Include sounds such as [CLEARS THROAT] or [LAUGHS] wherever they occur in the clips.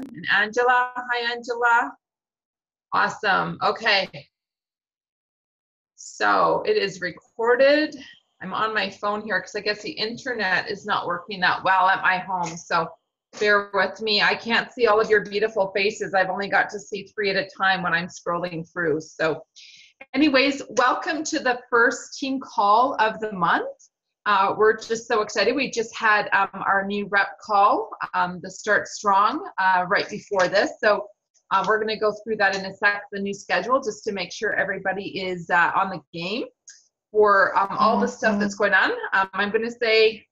And Angela, hi Angela. Awesome, okay. So it is recorded. I'm on my phone here because I guess the internet is not working that well at my home. So bear with me. I can't see all of your beautiful faces. I've only got to see three at a time when I'm scrolling through. So anyways, welcome to the first team call of the month. Uh, we're just so excited. We just had um, our new rep call, um, the Start Strong, uh, right before this. So uh, we're going to go through that in a sec, the new schedule, just to make sure everybody is uh, on the game for um, all the stuff that's going on. Um, I'm going to say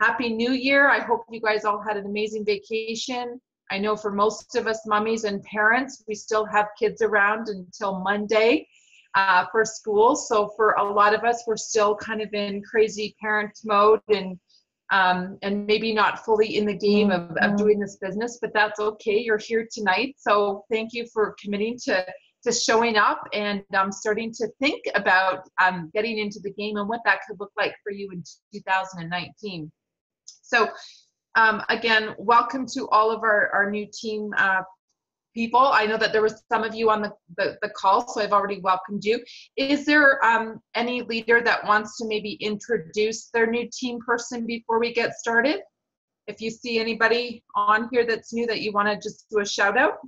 Happy New Year. I hope you guys all had an amazing vacation. I know for most of us mummies and parents, we still have kids around until Monday uh, for school. So for a lot of us, we're still kind of in crazy parent mode and um, and maybe not fully in the game of, of mm-hmm. doing this business, but that's okay. You're here tonight. So thank you for committing to to showing up and um, starting to think about um, getting into the game and what that could look like for you in 2019. So um, again, welcome to all of our, our new team uh, people. I know that there was some of you on the, the, the call, so I've already welcomed you. Is there um, any leader that wants to maybe introduce their new team person before we get started? If you see anybody on here that's new that you want to just do a shout out.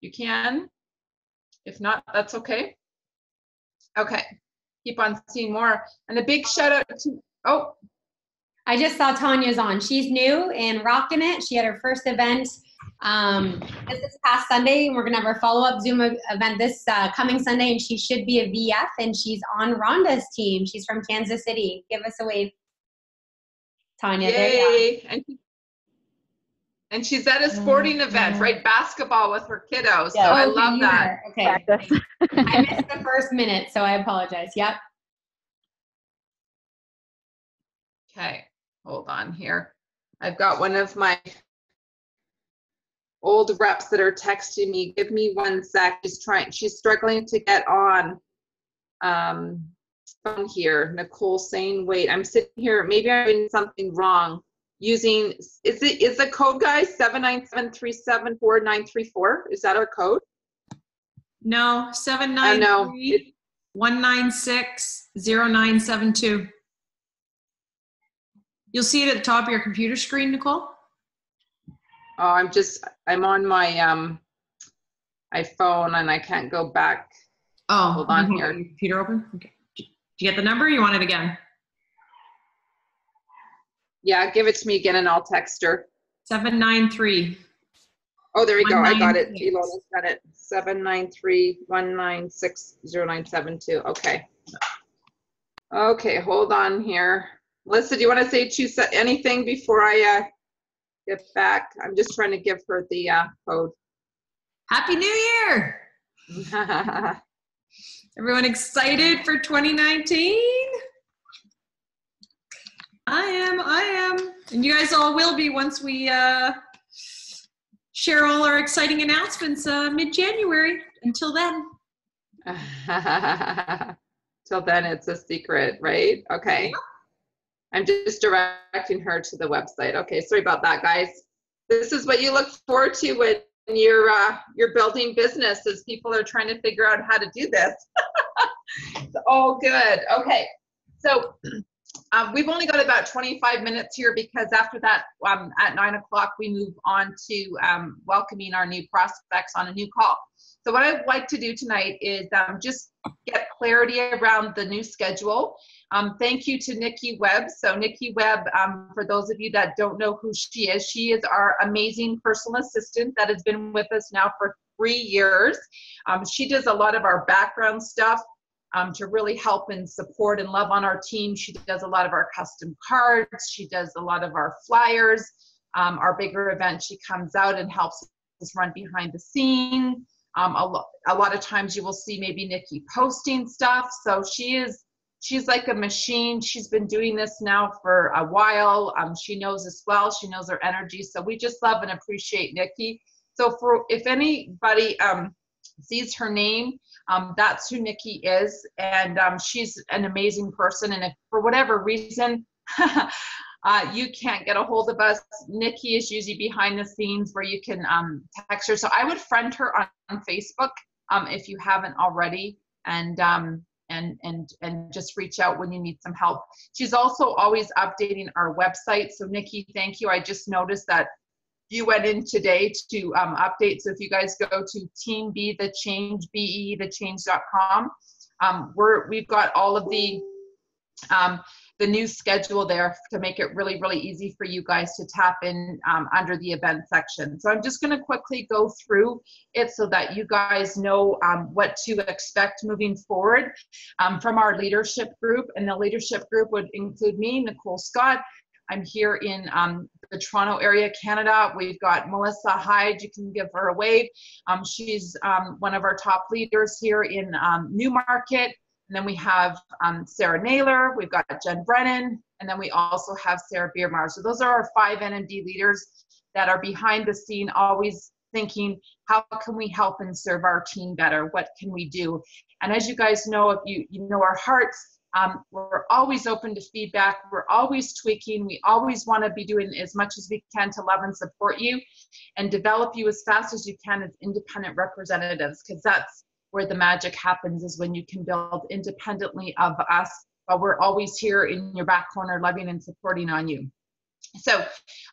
You can. If not, that's okay. Okay keep on seeing more. And a big shout out to, oh. I just saw Tanya's on. She's new and rocking it. She had her first event um, this past Sunday. and We're gonna have our follow up Zoom event this uh, coming Sunday, and she should be a VF, and she's on Rhonda's team. She's from Kansas City. Give us a wave, Tanya. Yay! And, and she's at a sporting mm-hmm. event, right? Basketball with her kiddos. Yeah. So I love that. Okay. I missed the first minute, so I apologize. Yep. Okay, hold on here. I've got one of my old reps that are texting me. Give me one sec. She's trying, she's struggling to get on um, phone here. Nicole saying, wait, I'm sitting here. Maybe I'm doing something wrong using, is it, is the code guys 797374934? Is that our code? No, seven nine three one nine six zero nine seven two. You'll see it at the top of your computer screen, Nicole. Oh, I'm just, I'm on my um, iPhone and I can't go back. Oh, hold on here. Computer open. Okay. Do you get the number? you want it again? Yeah, give it to me again and I'll text her. 793. Oh, there we go. I got it. Elola's got it. Seven nine three one nine six zero nine seven two. Okay. Okay, hold on here. Melissa, do you want to say two anything before I uh, get back? I'm just trying to give her the uh, code. Happy New Year! [LAUGHS] Everyone excited for 2019? I am. I am, and you guys all will be once we uh, share all our exciting announcements uh, mid-January. Until then. [LAUGHS] Till then, it's a secret, right? Okay. I'm just directing her to the website. Okay, sorry about that, guys. This is what you look forward to when you're uh, you're building business as people are trying to figure out how to do this. [LAUGHS] it's all good. Okay, so [CLEARS THROAT] um, we've only got about 25 minutes here because after that, um, at nine o'clock, we move on to um, welcoming our new prospects on a new call. So what I'd like to do tonight is um, just get clarity around the new schedule. Um, thank you to Nikki Webb. So Nikki Webb, um, for those of you that don't know who she is, she is our amazing personal assistant that has been with us now for three years. she does a lot of our background stuff um, to really help and support and love on our team. She does a lot of our custom cards. She does a lot of our flyers. Um, our bigger events, she comes out and helps us run behind the scene. Um, a, lo- a lot of times you will see maybe Nikki posting stuff. So she is she's like a machine. She's been doing this now for a while. Um, she knows as well. She knows her energy. So we just love and appreciate Nikki. So for if anybody um, sees her name, um, that's who Nikki is, and um, she's an amazing person. And if for whatever reason, [LAUGHS] uh, you can't get a hold of us, Nikki is usually behind the scenes where you can um, text her. So I would friend her on, on Facebook um, if you haven't already, and um, and and and just reach out when you need some help. She's also always updating our website. So Nikki, thank you. I just noticed that you went in today to um, update. So if you guys go to Team B the Change B E the Change.com, um, we're we've got all of the um, the new schedule there to make it really, really easy for you guys to tap in um, under the event section. So I'm just going to quickly go through it so that you guys know um, what to expect moving forward um, from our leadership group. And the leadership group would include me, Nicole Scott. I'm here in um, the Toronto area, Canada. We've got Melissa Hyde. You can give her a wave. Um, she's um, one of our top leaders here in Newmarket. And then we have um, Sarah Naylor, we've got Jen Brennan, and then we also have Sarah Biermar. So those are our five NMD leaders that are behind the scene, always thinking, how can we help and serve our team better? What can we do? And as you guys know, if you, you know our hearts, um, we're always open to feedback. We're always tweaking. We always want to be doing as much as we can to love and support you and develop you as fast as you can as independent representatives, because that's where the magic happens is when you can build independently of us, but we're always here in your back corner, loving and supporting on you. So,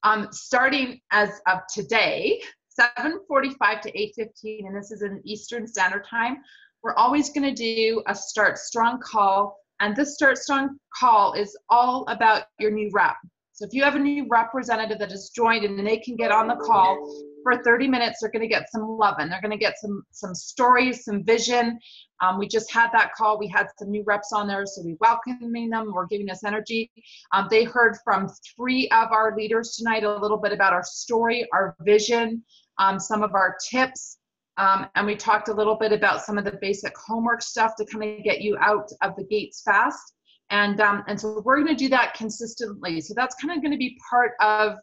um, starting as of today, 7:45 to 8:15, and this is in Eastern Standard Time. We're always going to do a Start Strong call, and this Start Strong call is all about your new rep. So if you have a new representative that joined and they can get on the call for 30 minutes, they're going to get some love and they're going to get some some stories, some vision. Um, we just had that call. We had some new reps on there, so we welcoming them. We're giving us energy. Um, they heard from three of our leaders tonight a little bit about our story, our vision, um, some of our tips. Um, and we talked a little bit about some of the basic homework stuff to kind of get you out of the gates fast. And, um, and so we're going to do that consistently. So that's kind of going to be part of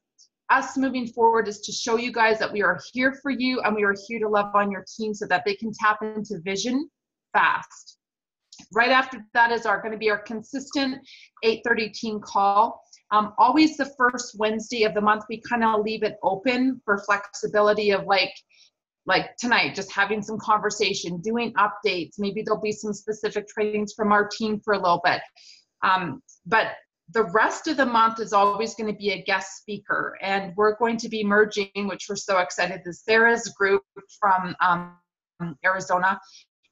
us moving forward is to show you guys that we are here for you and we are here to love on your team so that they can tap into vision fast. Right after that is our going to be our consistent 8:30 team call. Um, always the first Wednesday of the month, we kind of leave it open for flexibility of like like tonight, just having some conversation, doing updates. Maybe there'll be some specific trainings from our team for a little bit. Um, but the rest of the month is always going to be a guest speaker, and we're going to be merging, which we're so excited. This Sarah's group from um, Arizona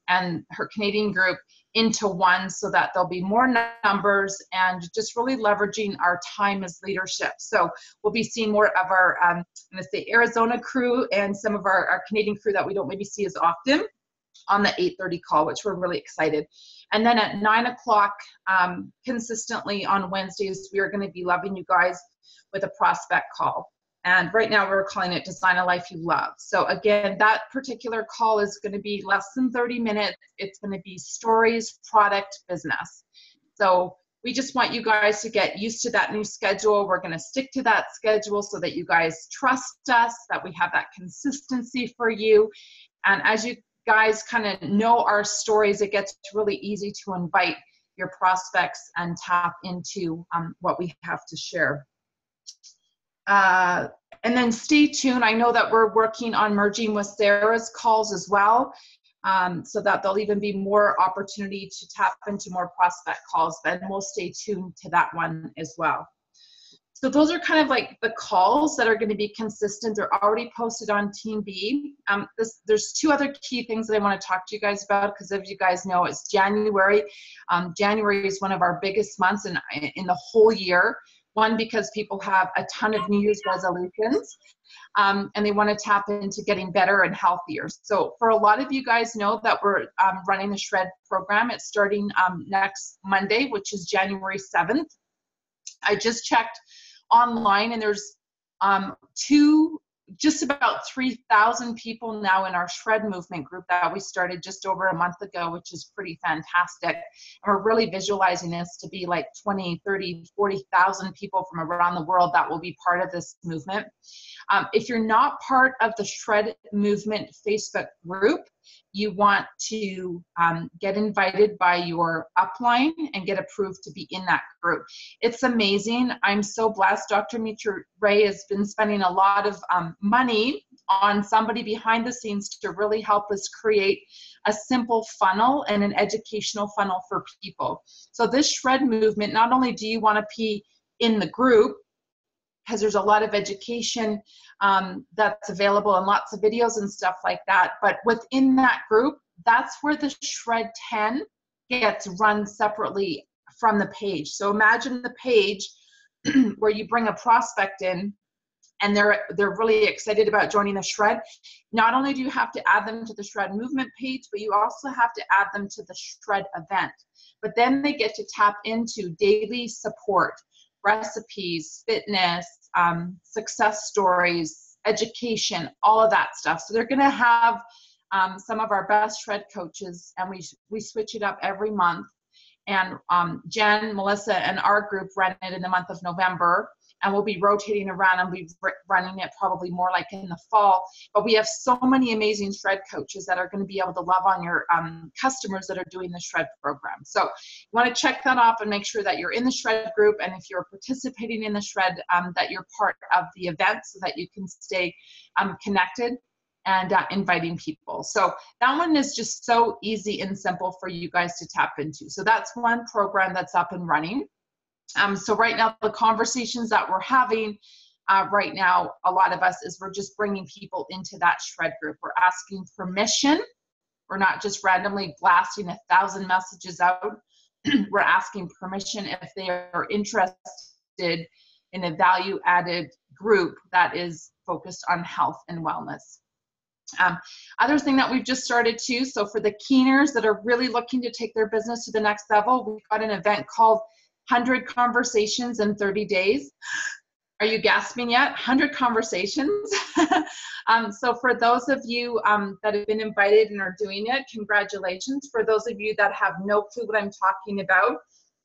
and her Canadian group into one so that there'll be more numbers and just really leveraging our time as leadership. So we'll be seeing more of our, um, I'm going to say Arizona crew and some of our, our Canadian crew that we don't maybe see as often on the 8.30 call, which we're really excited. And then at 9 o'clock, um, consistently on Wednesdays, we are going to be loving you guys with a prospect call. And right now we're calling it Design a Life You Love. So again, that particular call is going to be less than 30 minutes. It's going to be stories, product, business. So we just want you guys to get used to that new schedule. We're going to stick to that schedule so that you guys trust us, that we have that consistency for you. And as you guys kind of know our stories, it gets really easy to invite your prospects and tap into um, what we have to share. Uh, and then stay tuned. I know that we're working on merging with Sarah's calls as well, um, so that there'll even be more opportunity to tap into more prospect calls. Then we'll stay tuned to that one as well. So those are kind of like the calls that are going to be consistent. They're already posted on Team B. Um, this, there's two other key things that I want to talk to you guys about because as you guys know, it's January. Um, January is one of our biggest months in, in the whole year. One, because people have a ton of New Year's resolutions um, and they want to tap into getting better and healthier. So, for a lot of you guys know that we're um, running the Shred program. It's starting um, next Monday, which is January 7th. I just checked online and there's um, two just about 3,000 people now in our shred movement group that we started just over a month ago, which is pretty fantastic. And we're really visualizing this to be like 20, 30, 40,000 people from around the world that will be part of this movement. Um, if you're not part of the shred movement Facebook group, you want to um, get invited by your upline and get approved to be in that group. It's amazing. I'm so blessed. Dr. Mitra Ray has been spending a lot of um, money on somebody behind the scenes to really help us create a simple funnel and an educational funnel for people. So this shred movement, not only do you want to be in the group, because there's a lot of education um, that's available and lots of videos and stuff like that. But within that group, that's where the Shred 10 gets run separately from the page. So imagine the page [CLEARS THROAT] where you bring a prospect in and they're they're really excited about joining the shred not only do you have to add them to the shred movement page but you also have to add them to the shred event but then they get to tap into daily support recipes fitness um, success stories, education, all of that stuff. So they're going to have um, some of our best shred coaches, and we we switch it up every month. And um, Jen, Melissa, and our group run it in the month of November and we'll be rotating around and be running it probably more like in the fall. But we have so many amazing shred coaches that are going to be able to love on your um, customers that are doing the shred program. So you want to check that off and make sure that you're in the shred group. And if you're participating in the shred, um, that you're part of the event so that you can stay um, connected and uh, inviting people. So that one is just so easy and simple for you guys to tap into. So that's one program that's up and running. Um, so right now, the conversations that we're having uh, right now, a lot of us is we're just bringing people into that shred group. We're asking permission. We're not just randomly blasting a thousand messages out. [CLEARS THROAT] we're asking permission if they are interested in a value added group that is focused on health and wellness. Um, other thing that we've just started too, so for the keeners that are really looking to take their business to the next level, we've got an event called 100 conversations in 30 days. Are you gasping yet? 100 conversations. [LAUGHS] um, so, for those of you um, that have been invited and are doing it, congratulations. For those of you that have no clue what I'm talking about,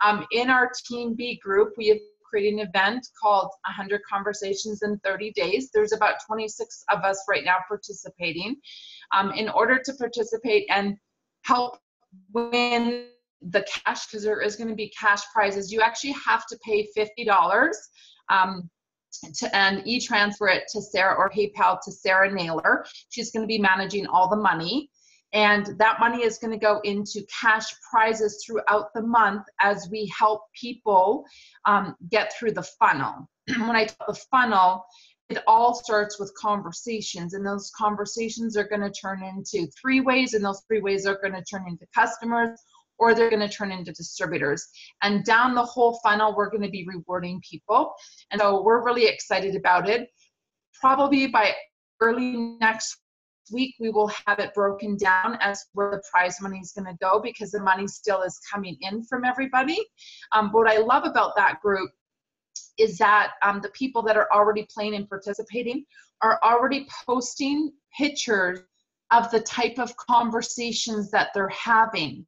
um, in our Team B group, we have created an event called 100 Conversations in 30 Days. There's about 26 of us right now participating. Um, in order to participate and help win the cash because there is going to be cash prizes you actually have to pay $50 um, to, and e-transfer it to sarah or paypal to sarah naylor. She's going to be managing all the money and that money is going to go into cash prizes throughout the month as we help people um, get through the funnel. [CLEARS THROAT] When i talk the funnel it all starts with conversations and those conversations are going to turn into three ways and those three ways are going to turn into customers or they're going to turn into distributors. And down the whole funnel, we're going to be rewarding people. And so we're really excited about it. Probably by early next week, we will have it broken down as where the prize money is going to go because the money still is coming in from everybody. Um, what I love about that group is that um, the people that are already playing and participating are already posting pictures of the type of conversations that they're having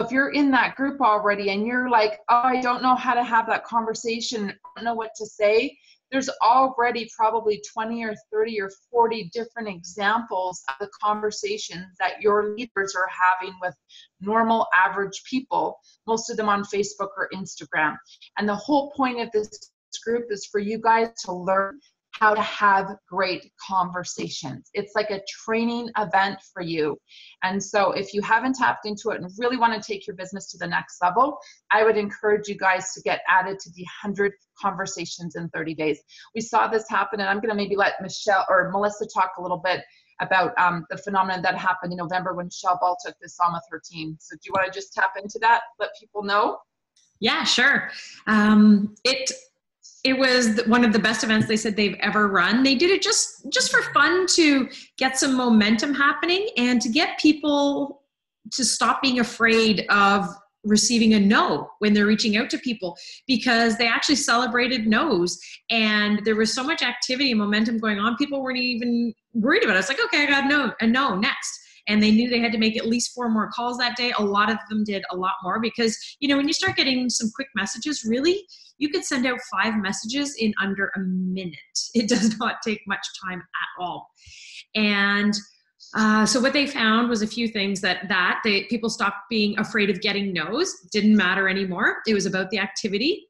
if you're in that group already and you're like, oh, I don't know how to have that conversation, I don't know what to say, there's already probably 20 or 30 or 40 different examples of the conversations that your leaders are having with normal average people, most of them on Facebook or Instagram. And the whole point of this group is for you guys to learn how to have great conversations. It's like a training event for you. And so, if you haven't tapped into it and really want to take your business to the next level, I would encourage you guys to get added to the 100 conversations in 30 days. We saw this happen, and I'm going to maybe let Michelle or Melissa talk a little bit about um, the phenomenon that happened in November when Michelle Ball took this on with her team. So, do you want to just tap into that, let people know? Yeah, sure. Um, it it was one of the best events they said they've ever run. They did it just just for fun to get some momentum happening and to get people to stop being afraid of receiving a no when they're reaching out to people because they actually celebrated no's and there was so much activity and momentum going on. People weren't even worried about it. It's like okay i got no a no next and they knew they had to make at least four more calls that day a lot of them did a lot more because you know when you start getting some quick messages really you could send out five messages in under a minute. [LAUGHS] It does not take much time at all. And Uh, so what they found was a few things that that they people stopped being afraid of getting no's. Didn't matter anymore. It was about the activity.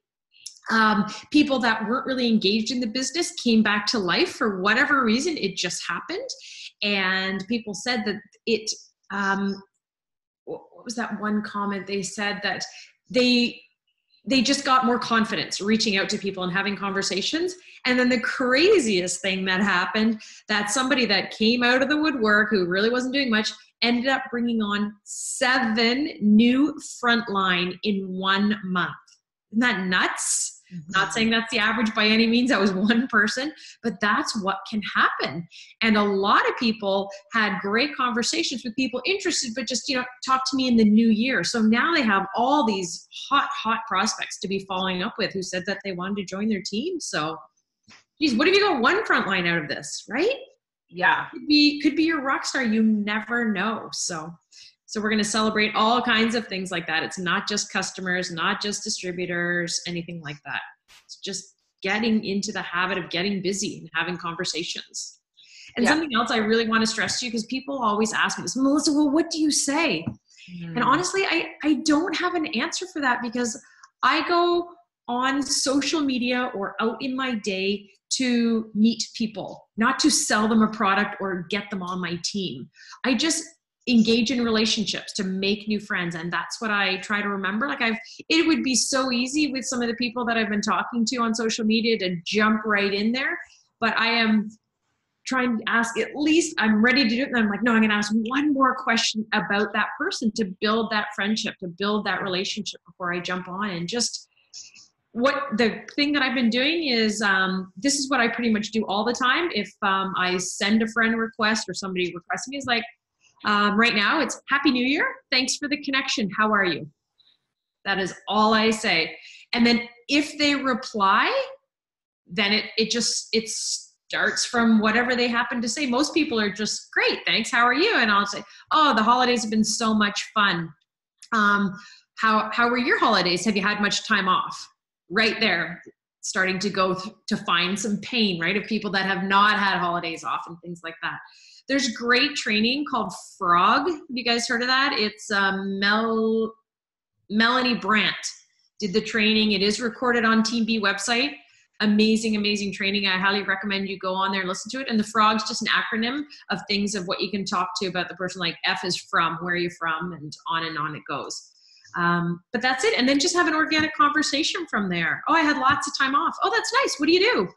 Um, people that weren't really engaged in the business came back to life for whatever reason. It just happened and people said that it um, what was that one comment they said that they they just got more confidence reaching out to people and having conversations. And then the craziest thing that happened that somebody that came out of the woodwork who really wasn't doing much ended up bringing on seven new frontline in one month. Isn't that nuts Mm-hmm. Not saying that's the average by any means, that was one person, but that's what can happen. And a lot of people had great conversations with people interested, but just, you know, talk to me in the new year. So now they have all these hot, hot prospects to be following up with who said that they wanted to join their team. So, geez, what if you got one front line out of this, right? Yeah. Could be could be your rock star. You never know. So so we're going to celebrate all kinds of things like that. It's not just customers, not just distributors, anything like that. It's just getting into the habit of getting busy and having conversations. And yeah. something else I really want to stress to you because people always ask me this, Melissa, well, what do you say? Mm. And honestly, I, I don't have an answer for that because I go on social media or out in my day to meet people, not to sell them a product or get them on my team. I just engage in relationships to make new friends and that's what i try to remember like i've it would be so easy with some of the people that i've been talking to on social media to jump right in there but i am trying to ask at least i'm ready to do it and i'm like no i'm going to ask one more question about that person to build that friendship to build that relationship before i jump on and just what the thing that I've been doing is um, this is what I pretty much do all the time. If um, I send a friend request or somebody requests me, is like, um, right now, it's Happy New Year. Thanks for the connection. How are you? That is all I say. And then if they reply, then it, it just it starts from whatever they happen to say. Most people are just great, thanks. How are you? And I'll say, oh, the holidays have been so much fun. Um, how how were your holidays? Have you had much time off? Right there, starting to go th- to find some pain, right, of people that have not had holidays off and things like that. There's great training called Frog. Have you guys heard of that? It's um, Mel Melanie Brandt did the training. It is recorded on Team B website. Amazing, amazing training. I highly recommend you go on there and listen to it. And the frog's just an acronym of things of what you can talk to about the person. Like F is from, where are you from, and on and on it goes. Um, but that's it. And then just have an organic conversation from there. Oh, I had lots of time off. Oh, that's nice. What do you do?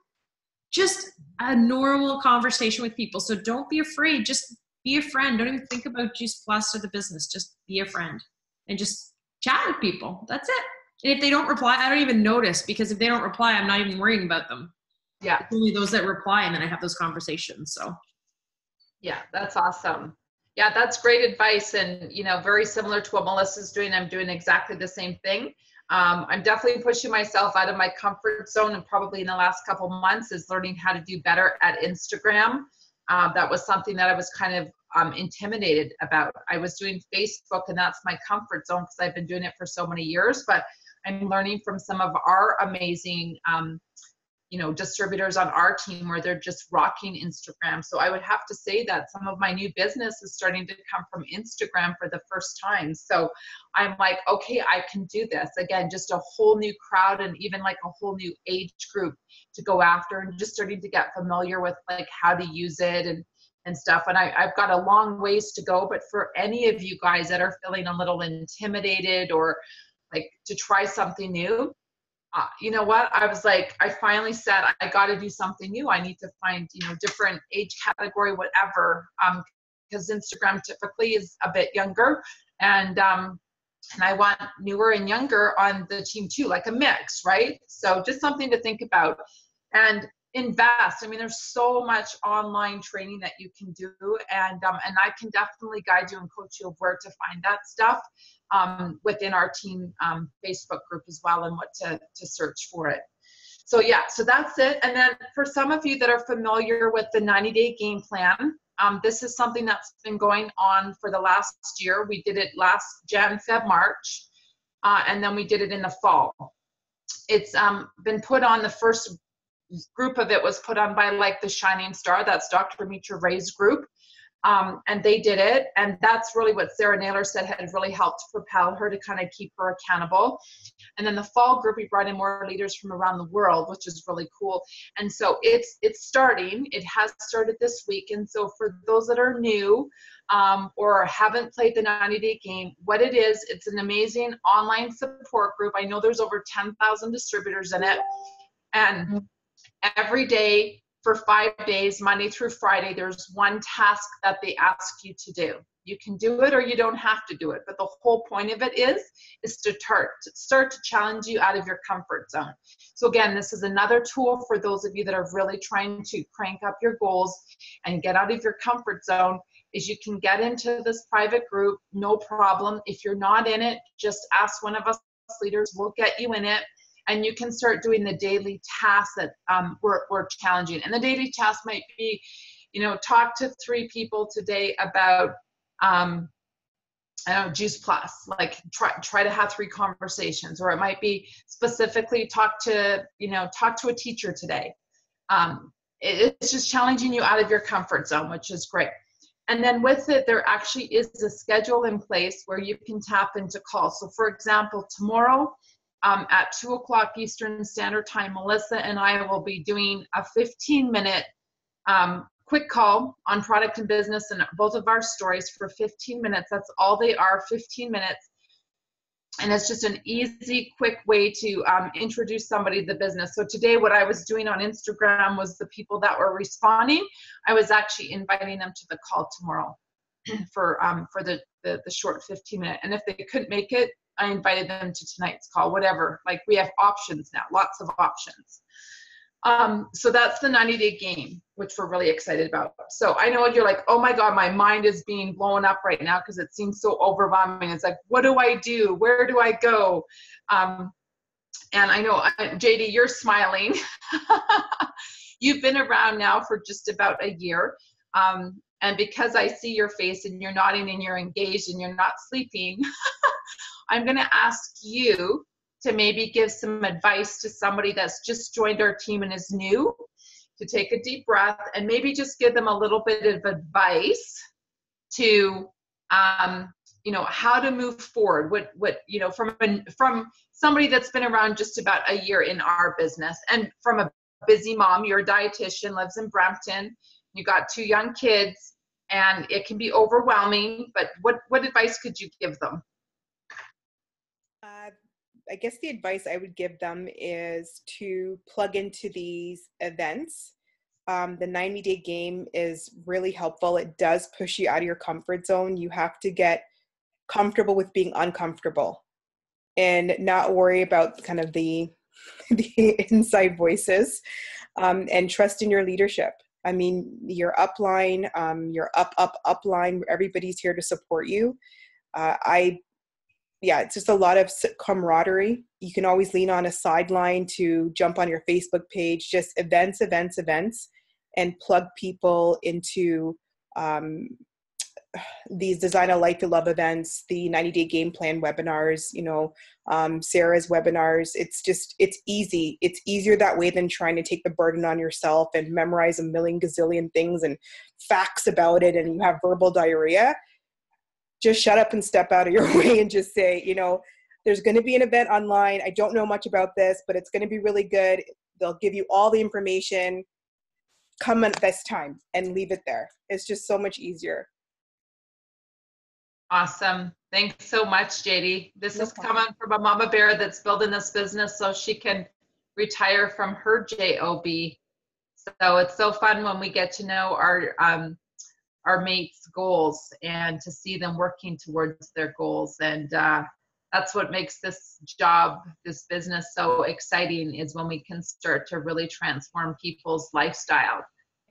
Just a normal conversation with people. So don't be afraid. Just be a friend. Don't even think about Juice Plus or the business. Just be a friend and just chat with people. That's it. And if they don't reply, I don't even notice because if they don't reply, I'm not even worrying about them. Yeah. It's only those that reply and then I have those conversations. So yeah, that's awesome. Yeah, that's great advice. And, you know, very similar to what Melissa's doing. I'm doing exactly the same thing. Um, I'm definitely pushing myself out of my comfort zone, and probably in the last couple months is learning how to do better at Instagram. Uh, that was something that I was kind of um, intimidated about. I was doing Facebook, and that's my comfort zone because I've been doing it for so many years. But I'm learning from some of our amazing um, you know distributors on our team where they're just rocking instagram. So i would have to say that some of my new business is starting to come from instagram for the first time. So i'm like okay i can do this. Again just a whole new crowd and even like a whole new age group to go after and just starting to get familiar with like how to use it and and stuff. And I, i've got a long ways to go but for any of you guys that are feeling a little intimidated or like to try something new uh, you know what? I was like i finally said i got to do something new. I need to find you know different age category whatever um because instagram typically is a bit younger. And um and i want newer and younger on the team too like a mix right? So just something to think about. And invest. I mean there's so much online training that you can do. And um, and i can definitely guide you and coach you of where to find that stuff um, within our team um, Facebook group as well and what to, to search for it. So yeah, so that's it. And then for some of you that are familiar with the 90 day game plan, um, this is something that's been going on for the last year. We did it last Jan, Feb, March, uh, and then we did it in the fall. It's um, been put on the first group of it was put on by like the Shining Star. That's Dr. Mitra Ray's group. Um, and they did it. And that's really what Sarah Naylor said had really helped propel her to kind of keep her accountable. And then the fall group, we brought in more leaders from around the world, which is really cool. And so it's it's starting. It has started this week. And so for those that are new um, or haven't played the 90 day game, what it is, it's an amazing online support group. I know there's over 10,000 distributors in it. And every day for five days, Monday through Friday, there's one task that they ask you to do. You can do it or you don't have to do it. But the whole point of it is, is to start, to start to challenge you out of your comfort zone. So again, this is another tool for those of you that are really trying to crank up your goals and get out of your comfort zone is you can get into this private group, no problem. If you're not in it, just ask one of us leaders, we'll get you in it and you can start doing the daily tasks that um, were, were challenging. And the daily task might be, you know, talk to three people today about, um, I don't know, Juice Plus, like try, try to have three conversations, or it might be specifically talk to, you know, talk to a teacher today. Um, it, it's just challenging you out of your comfort zone, which is great. And then with it, there actually is a schedule in place where you can tap into calls. So for example, tomorrow, um, at 2 o'clock Eastern Standard Time, Melissa and I will be doing a 15 minute um, quick call on product and business and both of our stories for 15 minutes. That's all they are 15 minutes. And it's just an easy, quick way to um, introduce somebody to the business. So today, what I was doing on Instagram was the people that were responding, I was actually inviting them to the call tomorrow [CLEARS THROAT] for um, for the, the the short 15 minute. And if they couldn't make it, I invited them to tonight's call, whatever. Like we have options now, lots of options. Um, so that's the 90 day game, which we're really excited about. So I know you're like, oh my God, my mind is being blown up right now because it seems so overwhelming. It's like, what do I do? Where do I go? Um, and I know, JD, you're smiling. [LAUGHS] You've been around now for just about a year. Um, and because I see your face and you're nodding and you're engaged and you're not sleeping, [LAUGHS] I'm going to ask you to maybe give some advice to somebody that's just joined our team and is new to take a deep breath and maybe just give them a little bit of advice to um, you know how to move forward. What what you know from from somebody that's been around just about a year in our business and from a busy mom you're a dietitian lives in brampton you got two young kids and it can be overwhelming but what what advice could you give them I guess the advice I would give them is to plug into these events. Um, the 90 day game is really helpful. It does push you out of your comfort zone. You have to get comfortable with being uncomfortable and not worry about kind of the [LAUGHS] the inside voices um, and trust in your leadership. I mean, your upline, um, your up, up, upline, everybody's here to support you. Uh, I yeah, it's just a lot of camaraderie. You can always lean on a sideline to jump on your Facebook page, just events, events, events, and plug people into um, [SIGHS] these Design a Life You Love events, the 90 Day Game Plan webinars, you know, um, Sarah's webinars. It's just, it's easy. It's easier that way than trying to take the burden on yourself and memorize a million gazillion things and facts about it and you have verbal diarrhea just shut up and step out of your [LAUGHS] way and just say, you know, there's going to be an event online. I don't know much about this, but it's going to be really good. They'll give you all the information. Come at this time and leave it there. It's just so much easier. Awesome. Thanks so much, JD. This no is coming from a mama bear that's building this business so she can retire from her job. So it's so fun when we get to know our um, our mates' goals and to see them working towards their goals. And uh, that's what makes this job, this business so exciting is when we can start to really transform people's lifestyle.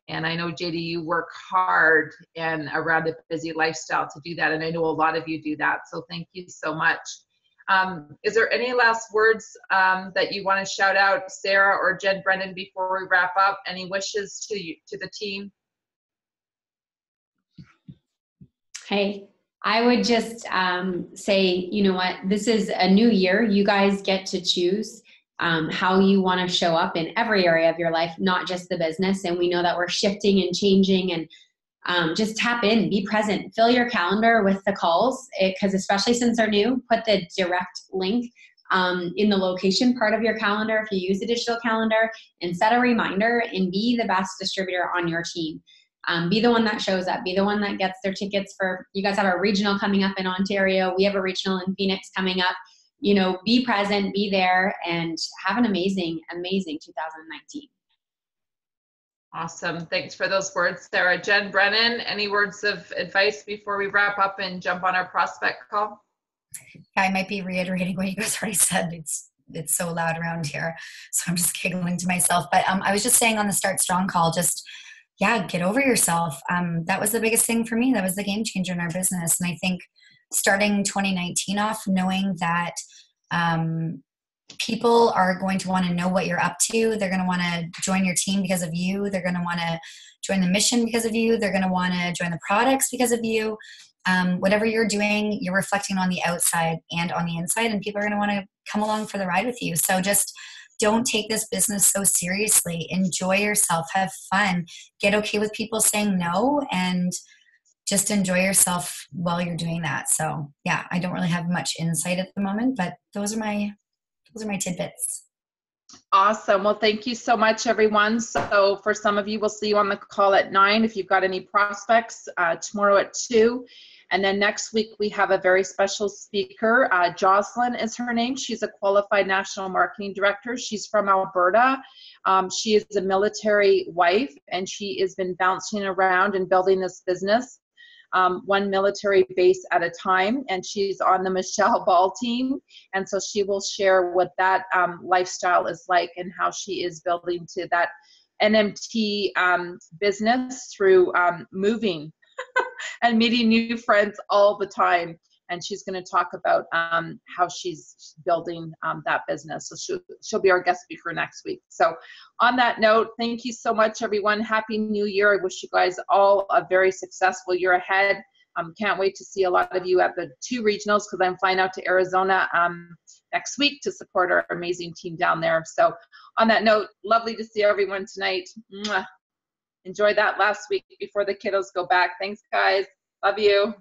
And I know, JD, you work hard and around a busy lifestyle to do that. And I know a lot of you do that. So thank you so much. Um, is there any last words um, that you want to shout out, Sarah or Jen Brennan, before we wrap up? Any wishes to you, to the team? Hey, I would just um, say, you know what, this is a new year. You guys get to choose um, how you want to show up in every area of your life, not just the business. And we know that we're shifting and changing and um, just tap in, be present, fill your calendar with the calls because especially since they're new, put the direct link um, in the location part of your calendar if you use a digital calendar and set a reminder and be the best distributor on your team. Um, be the one that shows up, be the one that gets their tickets for, you guys have a regional coming up in Ontario, we have a regional in Phoenix coming up. You know, be present, be there, and have an amazing, amazing 2019. Awesome. Thanks for those words, Sarah. Jen Brennan, any words of advice before we wrap up and jump on our prospect call? I might be reiterating what you guys already said. It's it's so loud around here, so I'm just giggling to myself. But um, I was just saying on the Start Strong call, just yeah, get over yourself. Um, that was the biggest thing for me. That was the game changer in our business, and I think starting 2019 off, knowing that um, people are going to want to know what you're up to. They're going to want to join your team because of you. They're going to want to join the mission because of you. They're going to want to join the products because of you. Um, whatever you're doing, you're reflecting on the outside and on the inside, and people are going to want to come along for the ride with you. So just don't take this business so seriously. Enjoy yourself, have fun, get okay with people saying no, and just enjoy yourself while you're doing that. So, yeah, I don't really have much insight at the moment, but those are my those are my tidbits. Awesome. Well, thank you so much, everyone. So, for some of you, we'll see you on the call at nine. If you've got any prospects, uh, tomorrow at two. And then next week, we have a very special speaker. Uh, Jocelyn is her name. She's a qualified national marketing director. She's from Alberta. Um, she is a military wife, and she has been bouncing around and building this business um, one military base at a time, and she's on the [LAUGHS] Michelle Ball team. And so she will share what that um, lifestyle is like and how she is building to that NMD um, business through um, moving and meeting new friends all the time and she's going to talk about um, how she's building um, that business. So she'll, she'll be our guest speaker next week. So on that note, thank you so much, everyone. Happy New Year. I wish you guys all a very successful year ahead. Um, can't wait to see a lot of you at the two regionals because I'm flying out to Arizona um, next week to support our amazing team down there. So on that note, lovely to see everyone tonight. Mwah. Enjoy that last week before the kiddos go back. Thanks, guys. Love you.